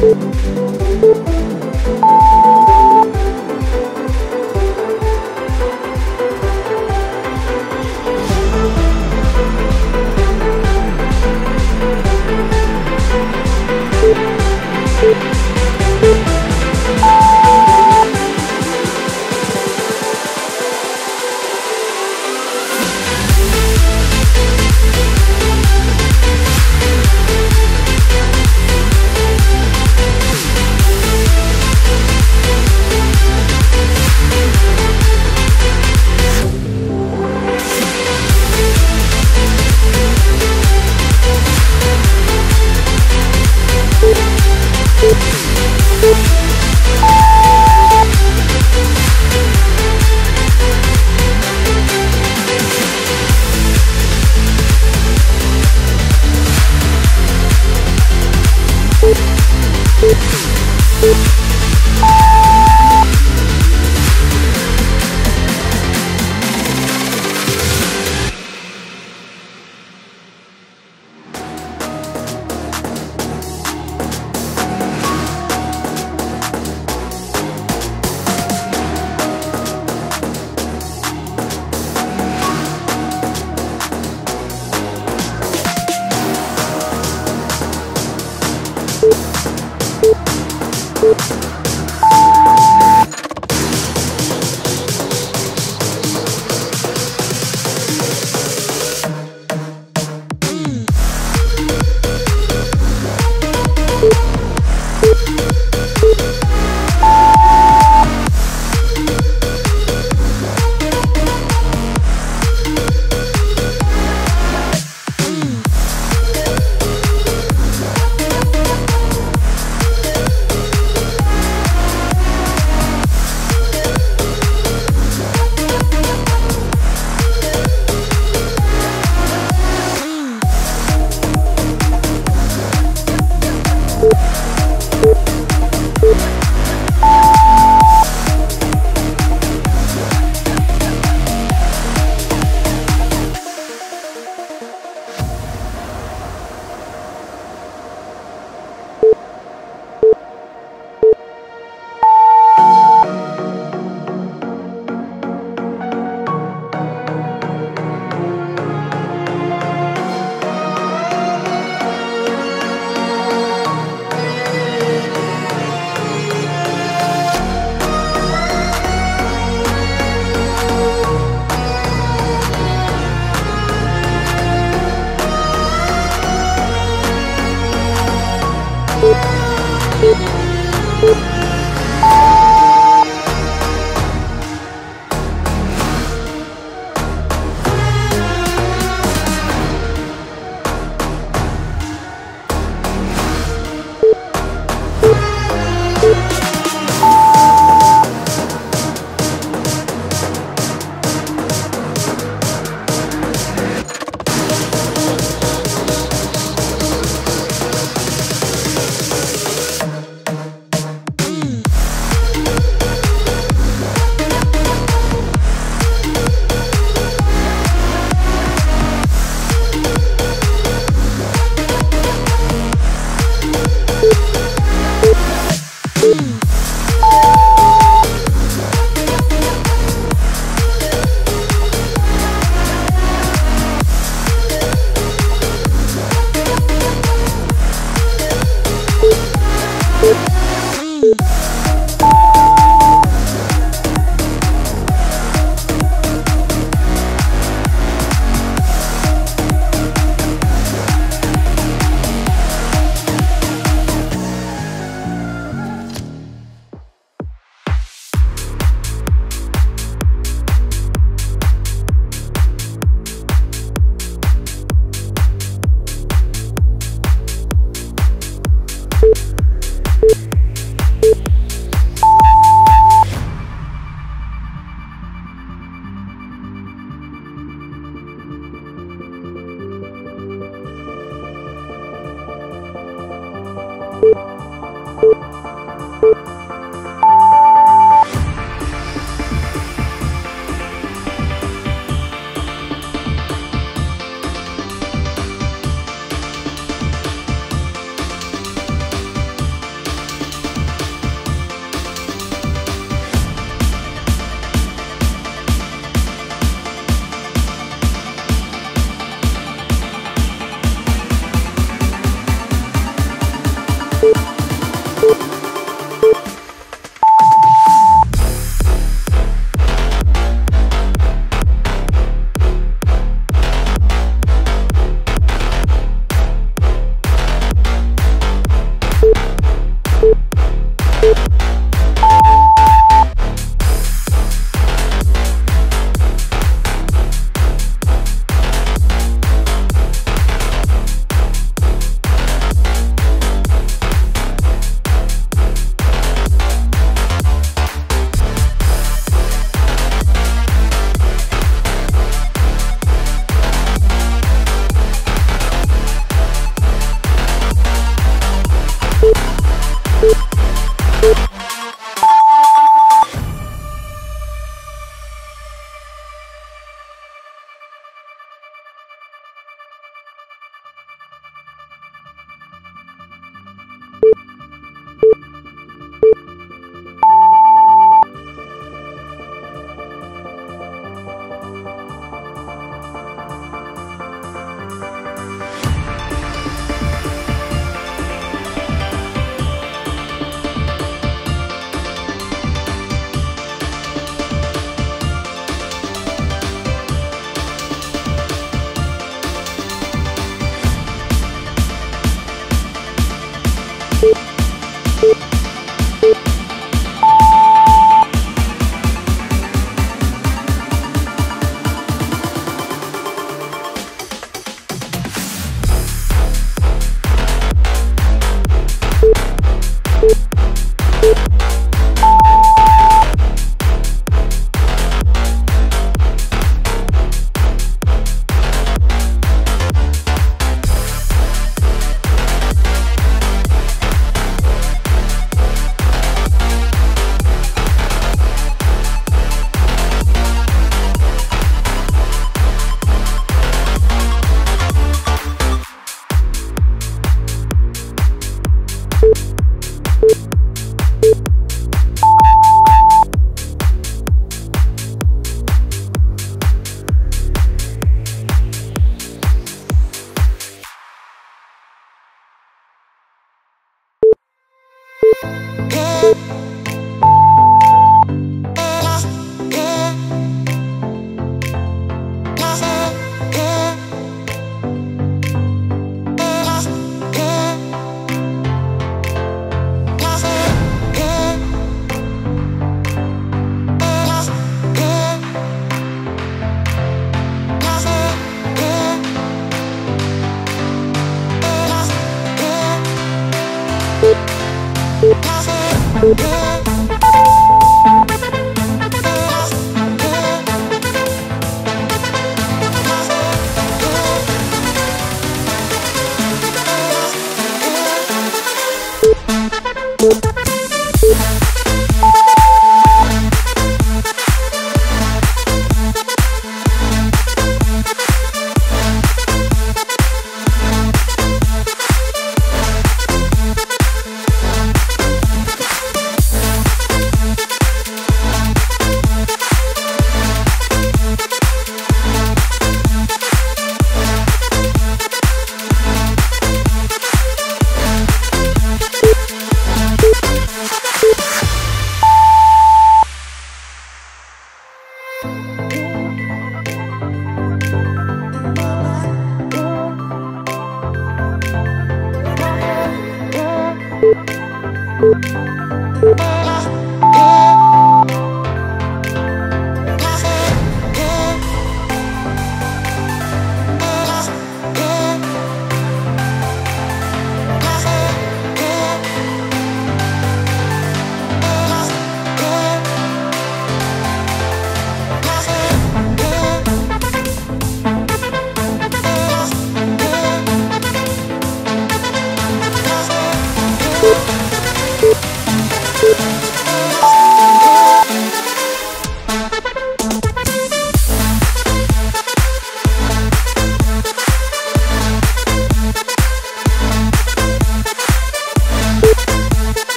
Música